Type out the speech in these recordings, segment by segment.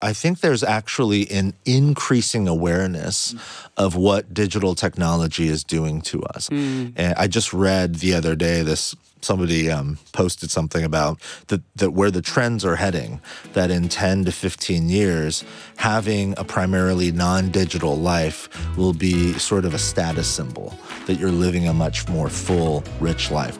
I think there's actually an increasing awareness of what digital technology is doing to us. And I just read the other day this somebody um, posted something about that, that where the trends are heading that in 10 to 15 years having a primarily non-digital life will be sort of a status symbol that you're living a much more full rich life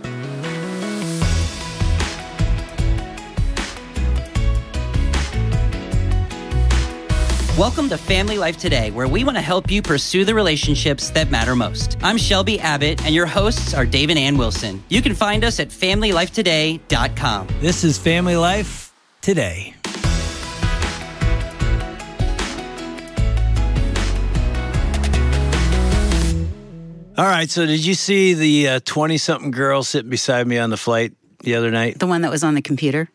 Welcome to Family Life Today, where we want to help you pursue the relationships that matter most. I'm Shelby Abbott, and your hosts are Dave and Ann Wilson. You can find us at FamilyLifeToday.com. This is Family Life Today. All right, so did you see the uh, 20 something girl sitting beside me on the flight the other night? The one that was on the computer?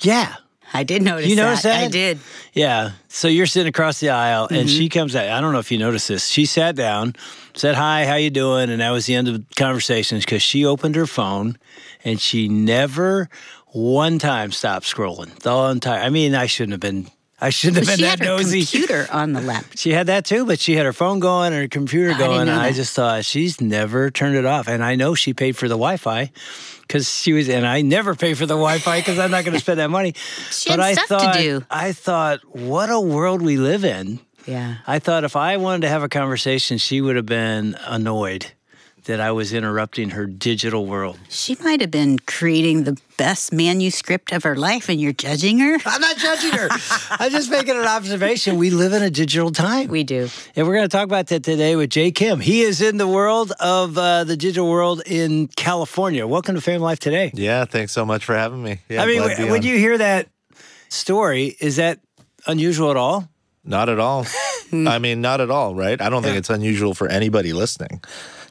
Yeah. I did notice You noticed that? I did. Yeah. So you're sitting across the aisle and mm-hmm. she comes out. I don't know if you noticed this. She sat down, said, Hi, how you doing? And that was the end of the conversations because she opened her phone and she never one time stopped scrolling the whole entire. I mean, I shouldn't have been. I shouldn't have been that nosy. computer on the lap. She had that too, but she had her phone going and her computer I going. and I just thought she's never turned it off. And I know she paid for the Wi-Fi because she was, and I never pay for the Wi-Fi because I'm not going to spend that money. She but had I stuff to do. I thought, what a world we live in. Yeah. I thought if I wanted to have a conversation, she would have been annoyed that I was interrupting her digital world. She might have been creating the best manuscript of her life and you're judging her. I'm not judging her. I'm just making an observation. We live in a digital time. We do. And we're going to talk about that today with Jay Kim. He is in the world of uh, the digital world in California. Welcome to Family Life Today. yeah thanks so much for having me yeah I mean, glad when on. you hear that story, is that unusual at all? not at all i mean not at all right i don't think it's unusual for anybody listening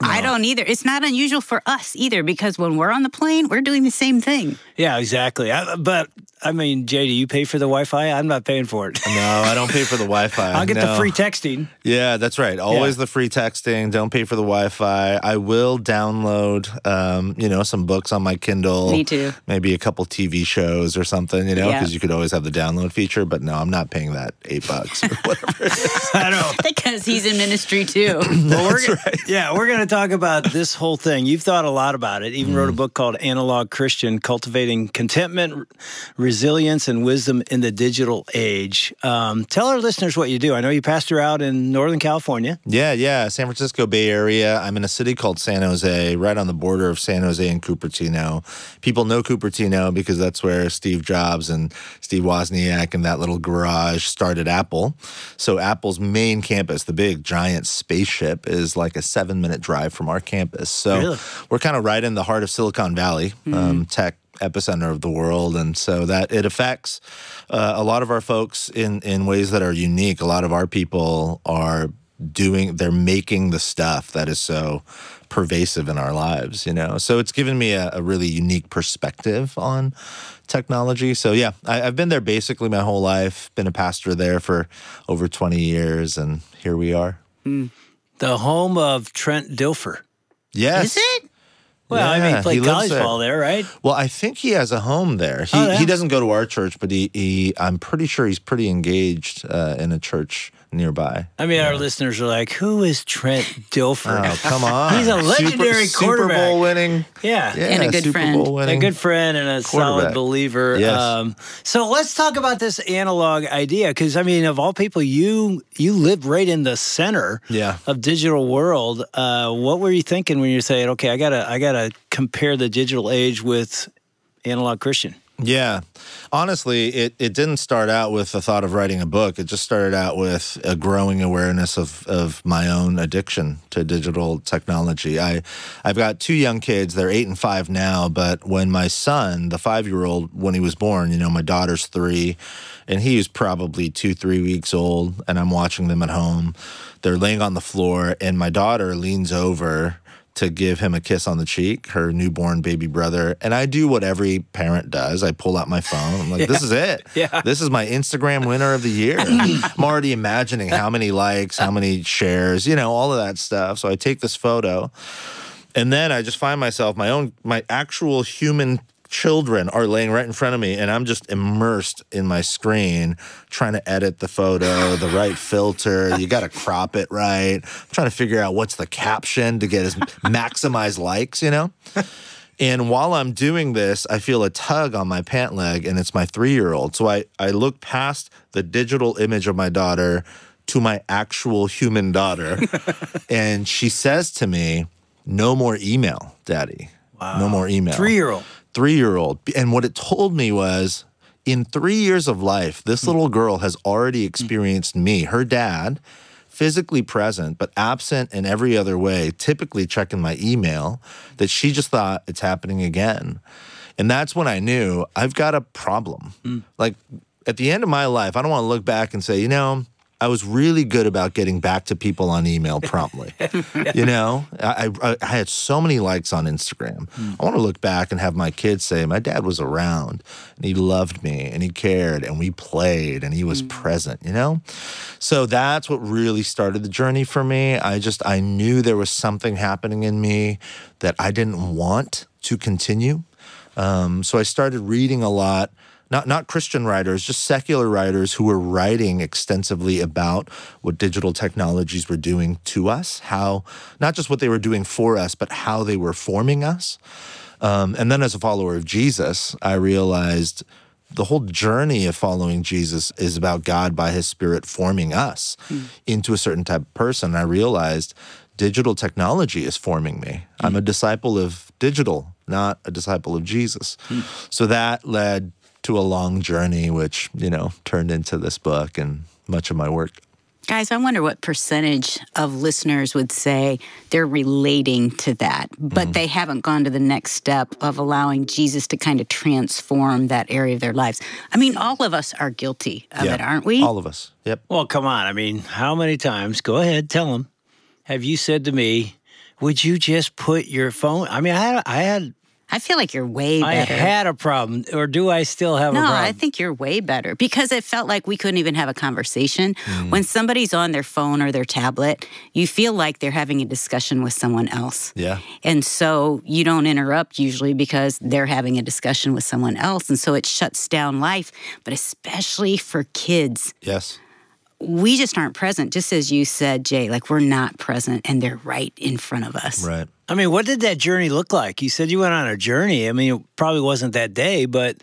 I don't either. It's not unusual for us either because when we're on the plane, we're doing the same thing. Yeah, exactly. I, but I mean, Jay, do you pay for the Wi-Fi? I'm not paying for it. no i don't pay for the wi-fi I'll get the free texting. Yeah, that's right. Always Yeah. the free texting. Don't pay for the Wi-Fi. I will download, um, you know, some books on my Kindle. Me too. Maybe a couple TV shows or something, you know, Yeah. because you could always have the download feature. But no, I'm not paying that eight bucks or whatever. it is. I know. Because he's in ministry too. Well, we're, gonna- Yeah, we're going to talk about this whole thing. You've thought a lot about it. Even wrote a book called Analog Christian Cultivating Contentment, Resilience, and Wisdom in the Digital Age. Um, tell our listeners what you do. I know you pastor out in Northern California. yeah, yeah. San Francisco Bay Area. I'm in a city called San Jose, right on the border of San Jose and Cupertino. People know Cupertino because that's where Steve Jobs and Steve Wozniak and that little garage started Apple. So Apple's main campus, the big giant spaceship, is like a seven minute drive from our campus. So Really? we're kind of right in the heart of Silicon Valley, um, tech epicenter of the world, and so that it affects uh, a lot of our folks in in ways that are unique. A lot of our people are doing, they're making the stuff that is so pervasive in our lives, you know. So it's given me a, a really unique perspective on technology. So yeah, I, I've been there basically my whole life. Been a pastor there for over twenty years, and here we are. The home of Trent Dilfer. Yes. Is it? Well, I mean, he played he lives college there. ball there, right? Well, I think he has a home there. He Oh, yeah. he doesn't go to our church, but he, he I'm pretty sure he's pretty engaged uh, in a church nearby. I mean, our listeners are like, who is Trent Dilfer? Oh, come on. He's a legendary Super, Super Bowl quarterback. winning. yeah. Yeah, And a good Super friend. Bowl winning. A good friend and a solid believer. Yes. Um, so let's talk about this analog idea, because I mean, of all people, you you live right in the center Yeah. of digital world. Uh, what were you thinking when you're saying, okay, I gotta I gotta compare the digital age with analog Christian? Yeah. Honestly, it, it didn't start out with the thought of writing a book. It just started out with a growing awareness of, of my own addiction to digital technology. I, I've got two young kids. They're eight and five now. But when my son, the five year old, when he was born, you know, my daughter's three, and he was probably two, three weeks old, and I'm watching them at home. They're laying on the floor, and my daughter leans over to give him a kiss on the cheek, her newborn baby brother. And I do what every parent does. I pull out my phone. I'm like, this is it. Yeah. This is my Instagram winner of the year. I'm already imagining how many likes, how many shares, you know, all of that stuff. So I take this photo. And then I just find myself my own my actual human children are laying right in front of me and I'm just immersed in my screen trying to edit the photo, the right filter. You got to crop it right. I'm trying to figure out what's the caption to get as maximize likes, you know? And while I'm doing this, I feel a tug on my pant leg and it's my 3-year-old. So I I look past the digital image of my daughter to my actual human daughter and she says to me, "No more email, daddy." Wow. No more email. 3-year-old three year old. And what it told me was in three years of life, this little girl has already experienced me, her dad, physically present, but absent in every other way, typically checking my email, that she just thought it's happening again. And that's when I knew I've got a problem. Mm. Like at the end of my life, I don't want to look back and say, you know, I was really good about getting back to people on email promptly. you know, I, I, I, had so many likes on Instagram. Mm. I want to look back and have my kids say, my dad was around and he loved me and he cared and we played and he was mm. present, you know? So that's what really started the journey for me. I just, I knew there was something happening in me that I didn't want to continue. Um, so I started reading a lot not not Christian writers, just secular writers who were writing extensively about what digital technologies were doing to us, how not just what they were doing for us, but how they were forming us. Um, and then, as a follower of Jesus, I realized the whole journey of following Jesus is about God by His Spirit forming us mm. into a certain type of person. I realized digital technology is forming me. Mm. I'm a disciple of digital, not a disciple of Jesus. Mm. So that led to a long journey, which, you know, turned into this book and much of my work. Guys, I wonder what percentage of listeners would say they're relating to that, but mm. they haven't gone to the next step of allowing Jesus to kind of transform that area of their lives. I mean, all of us are guilty of yeah, it, aren't we? All of us. Yep. Well, come on. I mean, how many times, go ahead, tell them, have you said to me, would you just put your phone? I mean, I had, I had I feel like you're way better. I had a problem, or do I still have no, a problem? No, I think you're way better because it felt like we couldn't even have a conversation. Mm. When somebody's on their phone or their tablet, you feel like they're having a discussion with someone else. Yeah. And so you don't interrupt usually because they're having a discussion with someone else. And so it shuts down life, but especially for kids. Yes we just aren't present, just as you said, Jay, like we're not present and they're right in front of us. Right. I mean, what did that journey look like? You said you went on a journey. I mean, it probably wasn't that day, but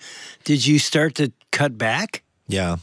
did you start to cut back? Yeah.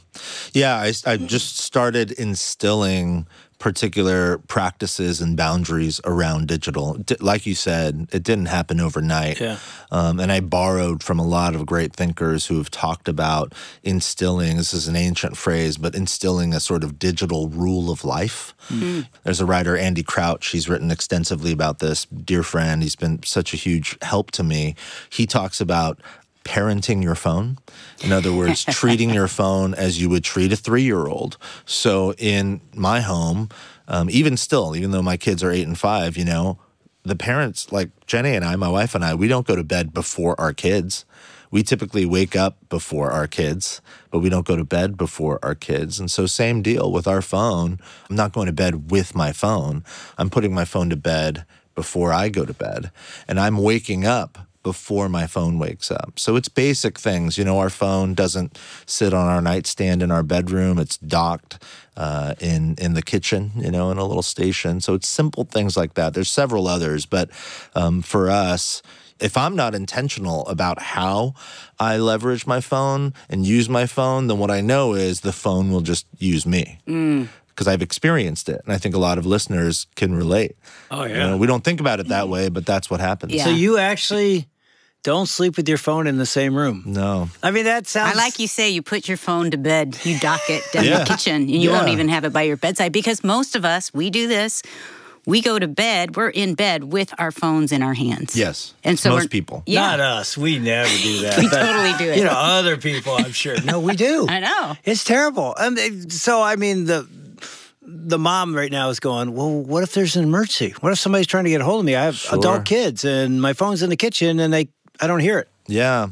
Yeah. I, I just started instilling particular practices and boundaries around digital. Like you said, it didn't happen overnight. Yeah. Um, and I borrowed from a lot of great thinkers who have talked about instilling, this is an ancient phrase, but instilling a sort of digital rule of life. Mm-hmm. There's a writer, Andy Crouch, he's written extensively about this. Dear friend, he's been such a huge help to me. He talks about parenting your phone. In other words, treating your phone as you would treat a three year old. So in my home, um, even still, even though my kids are eight and five, you know, the parents, like Jenny and I, my wife and I, we don't go to bed before our kids. We typically wake up before our kids, but we don't go to bed before our kids. And so, same deal with our phone. I'm not going to bed with my phone. I'm putting my phone to bed before I go to bed. And I'm waking up before my phone wakes up. So it's basic things. You know, our phone doesn't sit on our nightstand in our bedroom. It's docked uh, in in the kitchen, you know, in a little station. So it's simple things like that. There's several others, but um, for us, if I'm not intentional about how I leverage my phone and use my phone, then what I know is the phone will just use me. Mm because I've experienced it. And I think a lot of listeners can relate. Oh, yeah. You know, we don't think about it that way, but that's what happens. Yeah. So you actually don't sleep with your phone in the same room. No. I mean, that sounds. I like you say, you put your phone to bed, you dock it down yeah. the kitchen, and you yeah. won't even have it by your bedside because most of us, we do this. We go to bed, we're in bed with our phones in our hands. Yes. And so most people. Yeah. Not us. We never do that. we totally do it. You know, other people, I'm sure. No, we do. I know. It's terrible. Um, so, I mean, the the mom right now is going, well, what if there's an emergency? What if somebody's trying to get a hold of me? I have sure. adult kids and my phone's in the kitchen and they I don't hear it. Yeah.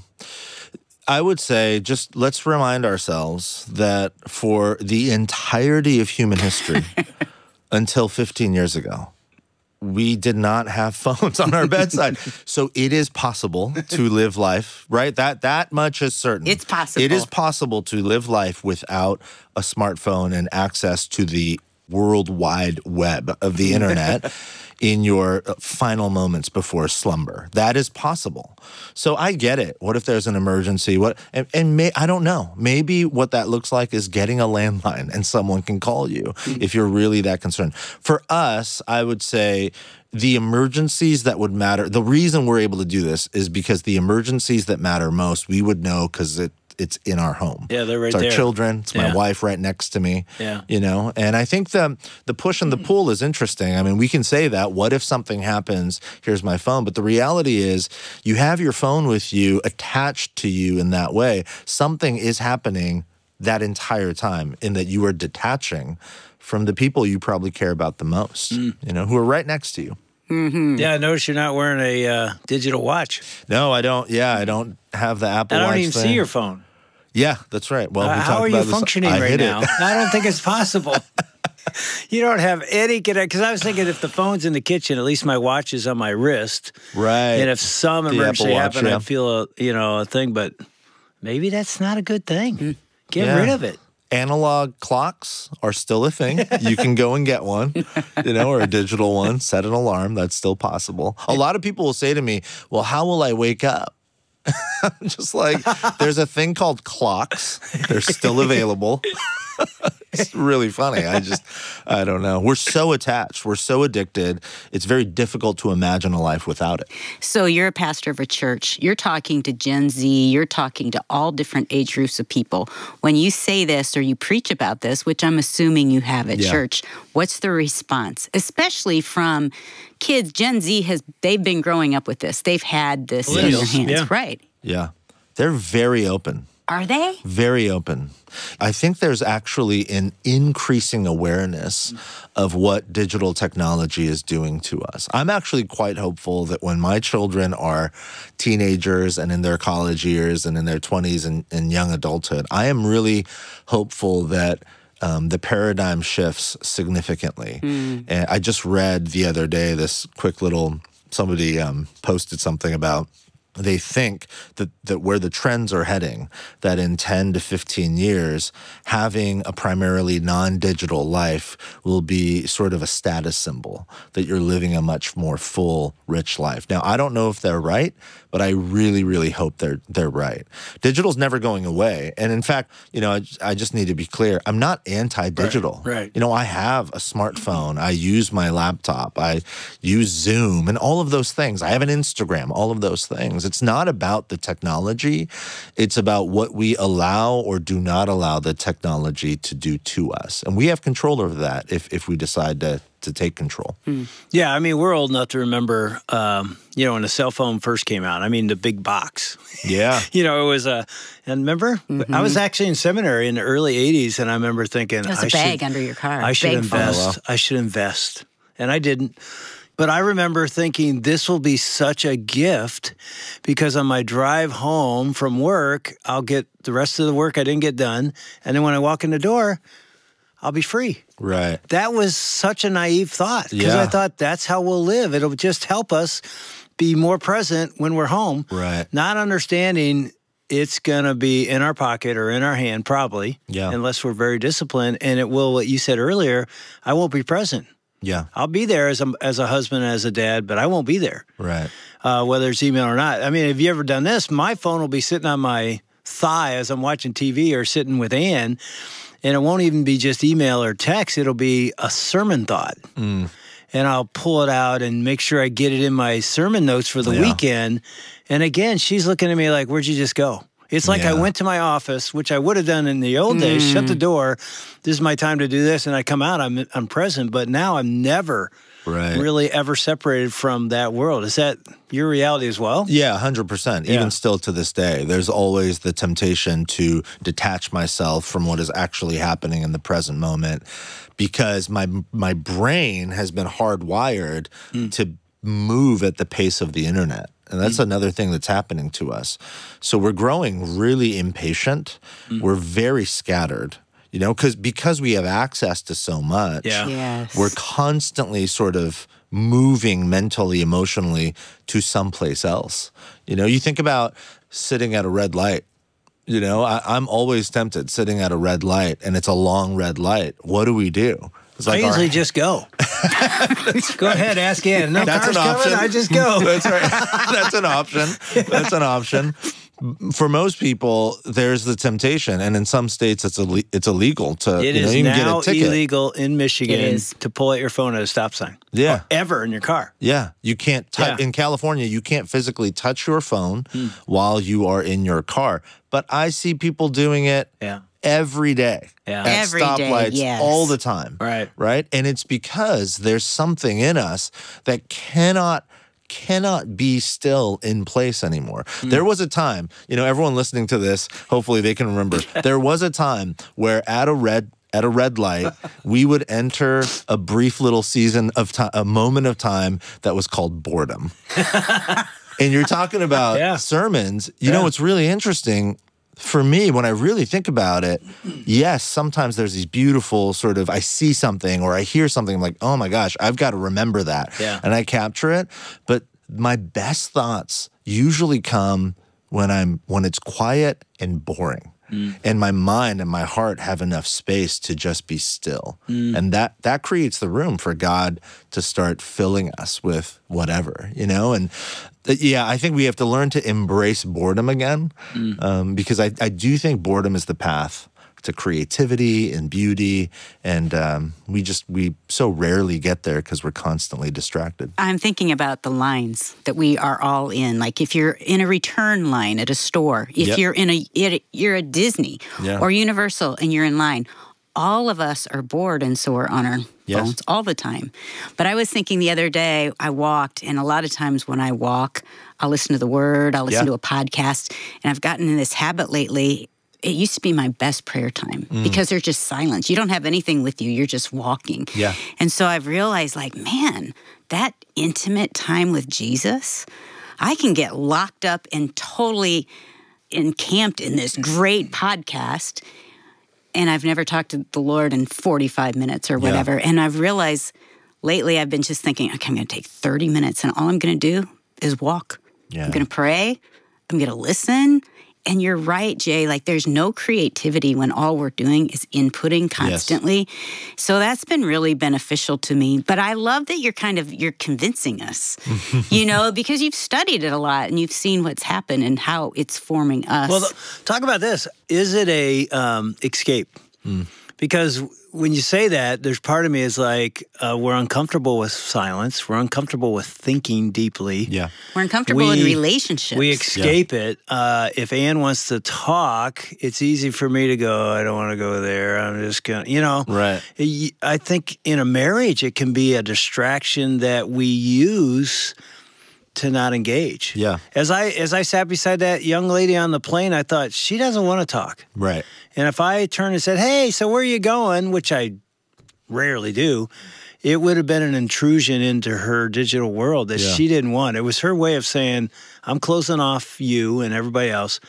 I would say just let's remind ourselves that for the entirety of human history until 15 years ago, we did not have phones on our bedside. so it is possible to live life, right? That that much is certain. It's possible. It is possible to live life without a smartphone and access to the world wide web of the internet in your uh, final moments before slumber. That is possible. So I get it. What if there's an emergency? What and, and may, I don't know. Maybe what that looks like is getting a landline and someone can call you if you're really that concerned. For us, I would say the emergencies that would matter. The reason we're able to do this is because the emergencies that matter most, we would know because it it's in our home. Yeah, they're right it's our there. children. It's my Yeah. wife right next to me. Yeah. You know, and I think the the push and the pull is interesting. I mean, we can say that. What if something happens? Here's my phone. But the reality is, you have your phone with you, attached to you in that way. Something is happening that entire time, in that you are detaching from the people you probably care about the most. Mm. You know, who are right next to you. Yeah, I notice you're not wearing a uh, digital watch. No, I don't. Yeah, I don't have the Apple I don't Watch even thing. see your phone. Yeah, that's right. Well, Uh, we how are you functioning I right now? I don't think it's possible. you don't have any connect because I was thinking if the phone's in the kitchen, at least my watch is on my wrist, Right. and if some The emergency happened, yeah. I'd feel a you know a thing. But maybe that's not a good thing. Get Yeah. rid of it. analog clocks are still a thing. You can go and get one, you know, or a digital one, set an alarm. That's still possible. A lot of people will say to me, Well, how will I wake up? I'm just like, there's a thing called clocks. They're still available. it's really funny. I just, I don't know. We're so attached. We're so addicted. It's very difficult to imagine a life without it. So you're a pastor of a church. You're talking to Gen Z. You're talking to all different age groups of people. When you say this or you preach about this, which I'm assuming you have at Yeah. church, what's the response? Especially from kids. Gen Z has they've been growing up with this. They've had this in their hands, yeah. right? Yeah. They're very open. Are they? very open. I think there's actually an increasing awareness of what digital technology is doing to us. I'm actually quite hopeful that when my children are teenagers and in their college years and in their 20s and, and young adulthood, I am really hopeful that. Um, the paradigm shifts significantly. And I just read the other day this quick little somebody um, posted something about they think that, that where the trends are heading, that in 10 to 15 years, having a primarily non digital life will be sort of a status symbol, that you're living a much more full, rich life. Now, I don't know if they're right, but I really, really hope they're, they're right. Digital's never going away. And in fact, you know, I, I just need to be clear I'm not anti digital. Right, right. You know, I have a smartphone. I use my laptop. I use Zoom and all of those things. I have an Instagram, all of those things. It's not about the technology, it's about what we allow or do not allow the technology to do to us. And we have control over that if, if we decide to, to take control. Hmm. Yeah, I mean we're old enough to remember, um, you know, when the cell phone first came out. I mean the big box. Yeah. you know, it was a. And remember, I was mm-hmm. actually in seminary in the early '80s, and I remember thinking, It was I a bag should, under your car. I should Bag full. invest. I should invest, and I didn't. But I remember thinking this will be such a gift because on my drive home from work, I'll get the rest of the work I didn't get done, and then when I walk in the door, I'll be free. Right. That was such a naive thought because I thought that's how we'll live. It'll just help us be more present when we're home. Right. Not understanding it's going to be in our pocket or in our hand, probably, Yeah. unless we're very disciplined. And it will, what you said earlier, I won't be present. Yeah. I'll be there as a, as a husband, as a dad, but I won't be there, Right. uh, whether it's email or not. I mean, have you ever done this? My phone will be sitting on my thigh as I'm watching TV or sitting with Ann, and it won't even be just email or text. It'll be a sermon thought. Mm. And I'll pull it out and make sure I get it in my sermon notes for the Yeah. weekend. And again, she's looking at me like, Where'd you just go? It's like I went to my office, which I would have done in the old days, shut the mm. door. This is my time to do this. And I come out, I'm, I'm present. But now I'm never Right. really ever separated from that world. Is that your reality as well? Yeah, 100%. Yeah. Even still to this day, there's always the temptation to detach myself from what is actually happening in the present moment because my my brain has been hardwired hmm. to move at the pace of the internet. And that's mm. another thing that's happening to us. So we're growing really impatient. Mm. We're very scattered. You know, cuz because we have access to so much Yeah. Yes. we're constantly sort of moving mentally, emotionally to someplace else. You know, you think about sitting at a red light. You know, I, I'm always tempted sitting at a red light and it's a long red light. What do we do? It's I like, usually our- just go. go ahead, ask Ann. No That's an option. coming, I just go. That's right. That's an option. That's an option. For most people, there's the temptation, and in some states, it's Ill- it's illegal to. It you know, is you can get now a ticket. illegal in Michigan to pull out your phone at a stop sign. Yeah. Or ever in your car. Yeah, you can't touch Yeah. in California. You can't physically touch your phone Hmm. while you are in your car. But I see people doing it Yeah. Every day Yeah. at Every day, stoplights yes. all the time. Right. Right. And it's because there's something in us that cannot cannot be still in place anymore. Hmm. There was a time, you know, everyone listening to this, hopefully they can remember. there was a time where at a red at a red light, we would enter a brief little season of time, a moment of time that was called boredom. and you're talking about Yeah. sermons. You know what's really interesting for me when I really think about it? Yes, sometimes there's these beautiful sort of I see something or I hear something I'm like, oh my gosh, I've got to remember that, Yeah. and I capture it. But my best thoughts usually come when I'm when it's quiet and boring. Mm. And my mind and my heart have enough space to just be still. Mm. And that that creates the room for God to start filling us with whatever, you know? And yeah, I think we have to learn to embrace boredom again um, because I, I do think boredom is the path to creativity and beauty. And um, we just, we so rarely get there because we're constantly distracted. I'm thinking about the lines that we are all in. Like if you're in a return line at a store, if Yep. you're in a it- you're at Disney Yeah. or Universal and you're in line, all of us are bored and so we're on our Yes. phones all the time. But I was thinking the other day, I walked, and a lot of times when I walk, I'll listen to the word, I'll listen Yeah. to a podcast, and I've gotten in this habit lately. It used to be my best prayer time Mm. because there's just silence. You don't have anything with you, you're just walking. Yeah. And so I've realized, like, man, that intimate time with Jesus, I can get locked up and totally encamped in this great podcast. And I've never talked to the Lord in 45 minutes or whatever. And I've realized lately I've been just thinking, okay, I'm going to take 30 minutes and all I'm going to do is walk. Yeah. I'm going to pray. I'm going to listen. And you're right, Jay. Like, there's no creativity when all we're doing is inputting constantly. Yes. So that's been really beneficial to me. But I love that you're kind of you're convincing us, you know, because you've studied it a lot and you've seen what's happened and how it's forming us. Well, th- talk about this. Is it a um, escape? Because when you say that, there's part of me is like uh, we're uncomfortable with silence. We're uncomfortable with thinking deeply. Yeah. we're uncomfortable in relationships. We escape it. Uh, if Ann wants to talk, it's easy for me to go. I don't want to go there. I'm just gonna, you know. Right. I think in a marriage, it can be a distraction that we use to not engage. Yeah. As I as I sat beside that young lady on the plane, I thought she doesn't want to talk. Right. And if I turned and said, "Hey, so where are you going?" which I rarely do, it would have been an intrusion into her digital world that Yeah. she didn't want. It was her way of saying, "I'm closing off you and everybody else."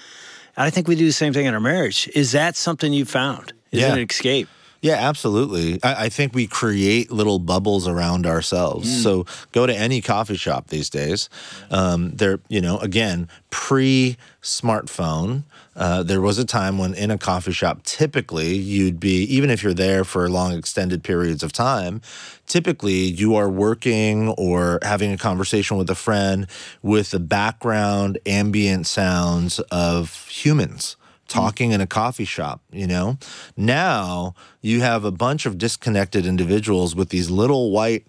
I think we do the same thing in our marriage. Is that something you found? Is Yeah. it an escape? Yeah, absolutely. I, I think we create little bubbles around ourselves. So go to any coffee shop these days. Um, they're, you know, again, pre smartphone. Uh, there was a time when in a coffee shop, typically you'd be, even if you're there for long extended periods of time, typically you are working or having a conversation with a friend with the background ambient sounds of humans talking in a coffee shop, you know? Now you have a bunch of disconnected individuals with these little white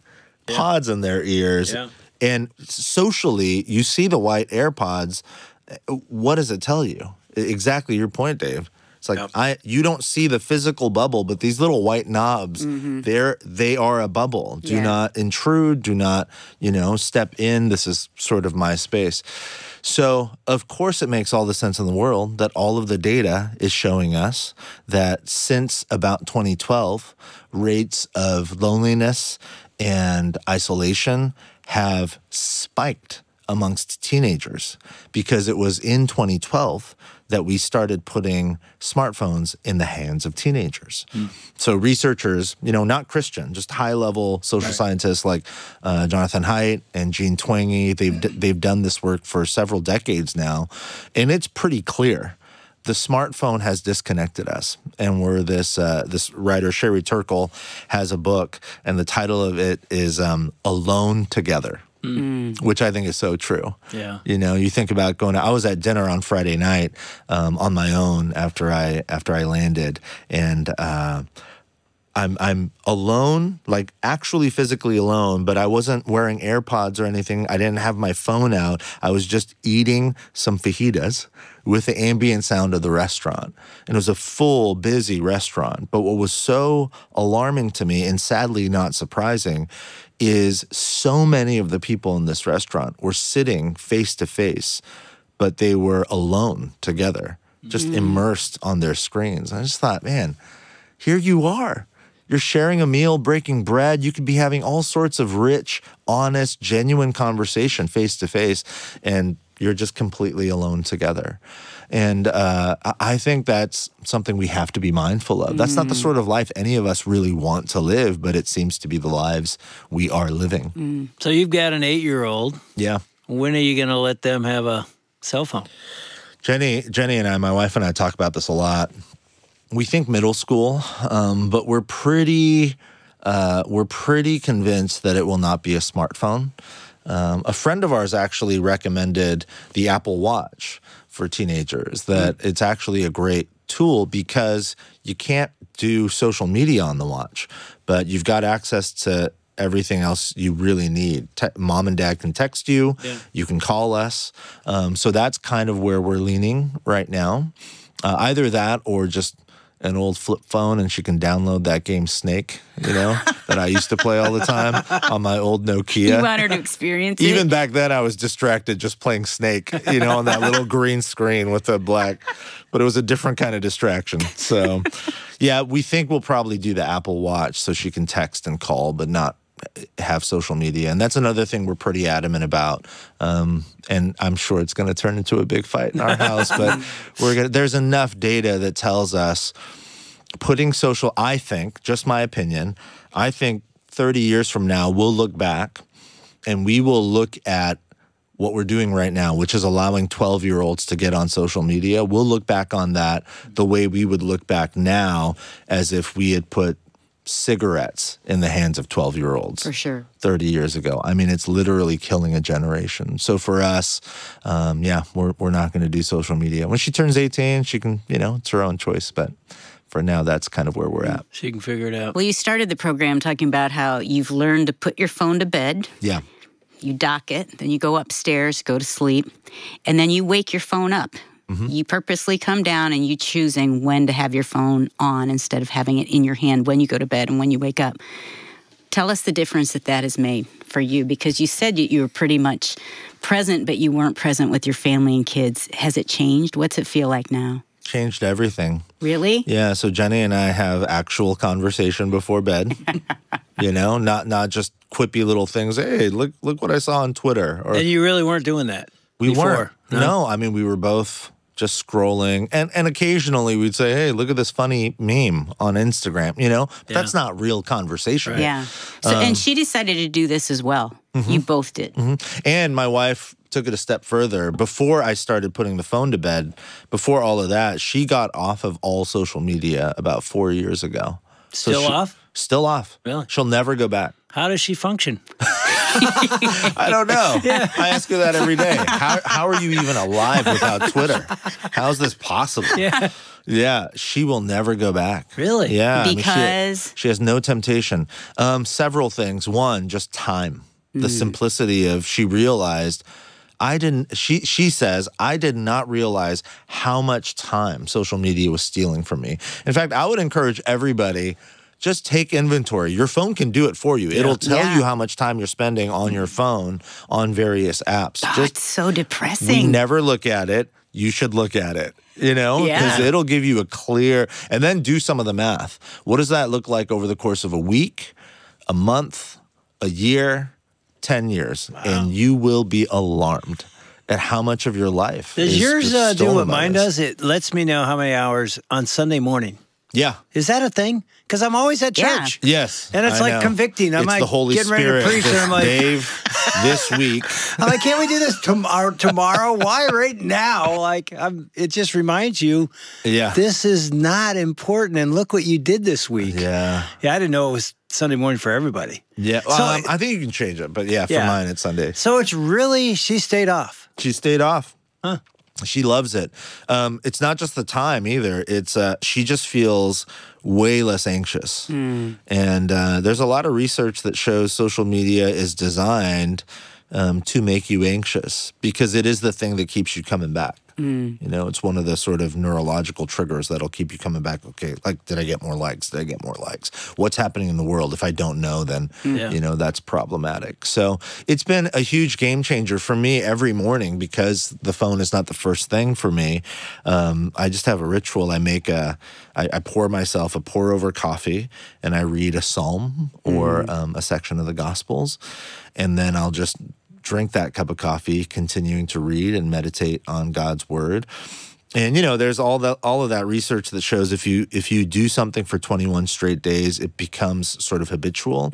pods in their ears. Yeah. And socially, you see the white AirPods. Eh, what does it tell you? Exactly your point, Dave. It's like Yep. I you don't see the physical bubble, but these little white knobs, mm-hmm. they're they are a bubble. Do Yeah. not intrude, do not, you know, step in. This is sort of my space. So, of course, it makes all the sense in the world that all of the data is showing us that since about 2012, rates of loneliness and isolation have spiked amongst teenagers because it was in 2012 that we started putting smartphones in the hands of teenagers. So researchers, you know, not Christian, just high-level social scientists like uh, Jonathan Haidt and Jean Twenge, they've d- they've done this work for several decades now, and it's pretty clear. The smartphone has disconnected us, and we're this uh, this writer Sherry Turkle has a book, and the title of it is um, "Alone Together." Which I think is so true. Yeah. You know, you think about going. I was at dinner on Friday night um, on my own after I after I landed, and uh, I'm I'm alone, like actually physically alone, but I wasn't wearing AirPods or anything. I didn't have my phone out. I was just eating some fajitas with the ambient sound of the restaurant. And it was a full, busy restaurant. But what was so alarming to me and sadly not surprising is so many of the people in this restaurant were sitting face to face, but they were alone together, just mm. immersed on their screens. I just thought, man, here you are. You're sharing a meal, breaking bread. You could be having all sorts of rich, honest, genuine conversation face to face, and you're just completely alone together. And uh, I- I think that's something we have to be mindful of. That's not the sort of life any of us really want to live, but it seems to be the lives we are living. So you've got an eight year old. Yeah. When are you going to let them have a cell phone? Jenny, Jenny and I, my wife and I talk about this a lot. We think middle school, um, but we're pretty, uh, we're pretty convinced that it will not be a smartphone. Um, a friend of ours actually recommended the Apple Watch for teenagers. That it's actually a great tool because you can't do social media on the watch, but you've got access to everything else you really need. Te- Mom and dad can text you, you can call us. Um, so that's kind of where we're leaning right now. Uh, either that or just an old flip phone and she can download that game Snake, you know, that I used to play all the time on my old Nokia. You want her to experience Even it. back then, I was distracted just playing Snake, you know, on that little green screen with the black, but it was a different kind of distraction. So, yeah, we think we'll probably do the Apple Watch so she can text and call, but not have social media. And that's another thing we're pretty adamant about. Um, and I'm sure it's going to turn into a big fight in our house, but we're gonna, there's enough data that tells us putting social, I think, just my opinion, I think 30 years from now, we'll look back and we will look at what we're doing right now, which is allowing 12 year olds to get on social media. We'll look back on that the way we would look back now as if we had put cigarettes in the hands of 12 year olds. For sure. 30 years ago. I mean, it's literally killing a generation. So for us, um, yeah, we're, we're not going to do social media. When she turns 18, she can, you know, it's her own choice. But for now, that's kind of where we're at. She can figure it out. Well, you started the program talking about how you've learned to put your phone to bed. Yeah. You dock it, then you go upstairs, go to sleep, and then you wake your phone up. Mm-hmm. You purposely come down and you choosing when to have your phone on instead of having it in your hand when you go to bed and when you wake up. Tell us the difference that that has made for you because you said that you were pretty much present, but you weren't present with your family and kids. Has it changed? What's it feel like now? Changed everything. Really? Yeah, so Jenny and I have actual conversation before bed. you know, not not just quippy little things. Hey, look look what I saw on Twitter. Or And you really weren't doing that. we before, weren't. No? I mean we were both just scrolling and and occasionally we'd say, "Hey, look at this funny meme on Instagram," you know? But that's not real conversation. Yeah. So, and um, she decided to do this as well. Mm-hmm. You both did. Mm-hmm. And my wife took it a step further. Before I started putting the phone to bed, before all of that, she got off of all social media about 4 years ago. So Still she- off? Still off. Really? She'll never go back. How does she function? I don't know. I ask her that every day. How, how are you even alive without Twitter? How is this possible? Yeah. Yeah, she will never go back. Really? Yeah. I mean, she- Because? she, has no temptation. Um, several things. One, just time. The simplicity of she realized I didn't she she says I did not realize how much time social media was stealing from me. In fact, I would encourage everybody just take inventory. Your phone can do it for you. It'll tell Yeah. you how much time you're spending on your phone on various apps. Oh, just it's so we depressing. never look at it. You should look at it, you know, because Yeah. it'll give you a clear, and then do some of the math. What does that look like over the course of a week, a month, a year, 10 years wow. and you will be alarmed at how much of your life Does is yours uh, do what mine does? It lets me know how many hours on Sunday morning. Yeah. Is that a thing? Because I'm always at Yeah. church. Yes. And it's I like know. convicting. I'm it's like the Holy getting ready to Spirit. preach, and This- I'm like- Dave, this week. I'm like, can't we do this tomorrow? Tomorrow? Why right now? Like, I'm, it just reminds you, Yeah. this is not important. And look what you did this week. yeah. Yeah, I didn't know it was Sunday morning for everybody. Yeah. Well, So- um, I think you can change it, but yeah, for Yeah. mine, it's Sunday. So it's really she stayed off. She stayed off. She loves it. Um, it's not just the time either. It's uh, she just feels way less anxious. And uh, there's a lot of research that shows social media is designed um, to make you anxious because it is the thing that keeps you coming back. You know, it's one of the sort of neurological triggers that'll keep you coming back. Okay, like, did I get more likes? Did I get more likes? What's happening in the world? If I don't know, then, Yeah. you know, that's problematic. So it's been a huge game changer for me every morning because the phone is not the first thing for me. Um, I just have a ritual. I make a, I, I pour myself a pour over coffee and I read a psalm or um, a section of the Gospels. And then I'll just drink that cup of coffee, continuing to read and meditate on God's word. And you know, there's all that all of that research that shows if you if you do something for 21 straight days, it becomes sort of habitual,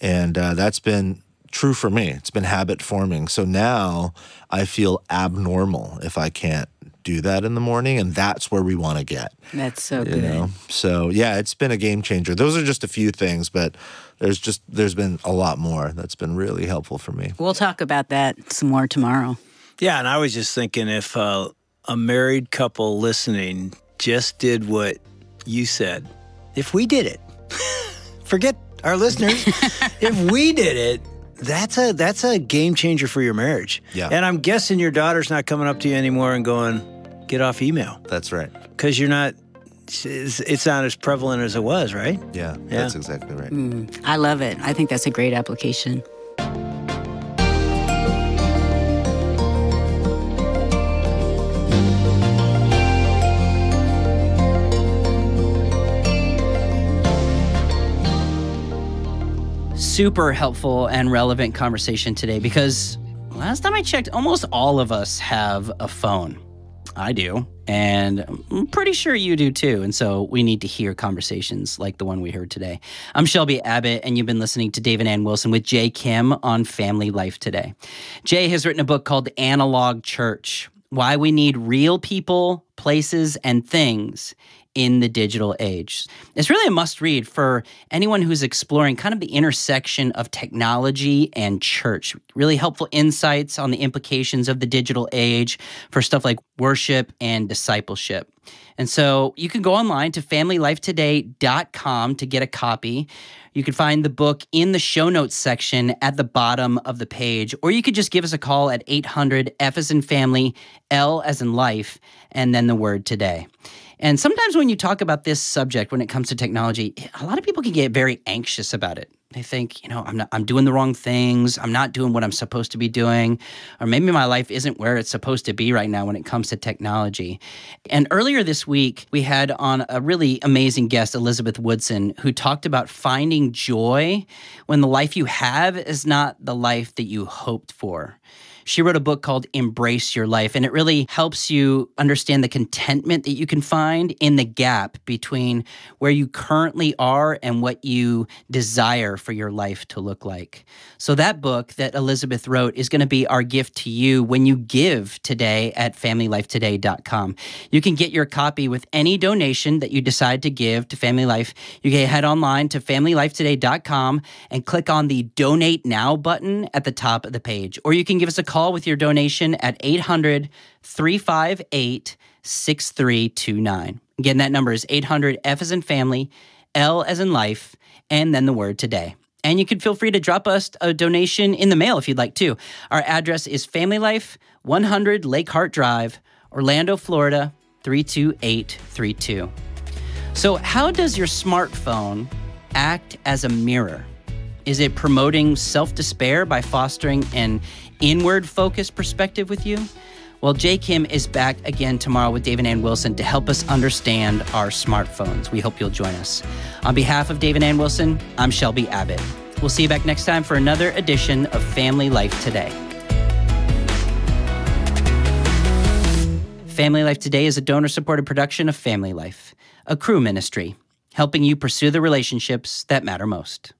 and uh, that's been true for me. It's been habit forming. So now I feel abnormal if I can't do that in the morning, and that's where we want to get. That's so You good. know, so yeah, it's been a game changer. Those are just a few things, but there's just there's been a lot more that's been really helpful for me. We'll talk about that some more tomorrow. Yeah, and I was just thinking if uh, a married couple listening just did what you said, if we did it, forget our listeners, if we did it, that's a that's a game changer for your marriage. Yeah. And I'm guessing your daughter's not coming up to you anymore and going, "Get off email," That's right. because you're not. It's, it's not as prevalent as it was, right? Yeah, that's exactly right. Mm. I love it. I think that's a great application. super helpful and relevant conversation today because last time I checked, almost all of us have a phone. I do. And I'm pretty sure you do too. And so we need to hear conversations like the one we heard today. I'm Shelby Abbott, and you've been listening to Dave and Ann Wilson with Jay Kim on Family Life Today. Jay has written a book called Analog Church Why We Need Real People, Places, and Things in the digital age. It's really a must read for anyone who's exploring kind of the intersection of technology and church. Really helpful insights on the implications of the digital age for stuff like worship and discipleship. And so you can go online to familylifetoday.com to get a copy. You can find the book in the show notes section at the bottom of the page, or you could just give us a call at 800 F as in family, L as in life, and then the word today. And sometimes when you talk about this subject, when it comes to technology, a lot of people can get very anxious about it. They think, you know, I'm not, I'm doing the wrong things. I'm not doing what I'm supposed to be doing, or maybe my life isn't where it's supposed to be right now when it comes to technology. And earlier this week, we had on a really amazing guest, Elizabeth Woodson, who talked about finding joy when the life you have is not the life that you hoped for. She wrote a book called Embrace Your Life, and it really helps you understand the contentment that you can find in the gap between where you currently are and what you desire for your life to look like. So, that book that Elizabeth wrote is going to be our gift to you when you give today at familylifetoday.com. You can get your copy with any donation that you decide to give to Family Life. You can head online to familylifetoday.com and click on the Donate Now button at the top of the page. Or you can give us a call with your donation at 800 358 6329. Again, that number is 800 F as in family, L as in life, and then the word today. And you can feel free to drop us a donation in the mail if you'd like to. Our address is Family Life, 100 Lake Hart Drive, Orlando, Florida, 32832. So, how does your smartphone act as a mirror? Is it promoting self despair by fostering an inward focused perspective with you? Well, Jay Kim is back again tomorrow with Dave and Ann Wilson to help us understand our smartphones. We hope you'll join us. On behalf of Dave and Ann Wilson, I'm Shelby Abbott. We'll see you back next time for another edition of Family Life Today. Family Life Today is a donor supported production of Family Life, a Cru ministry, helping you pursue the relationships that matter most.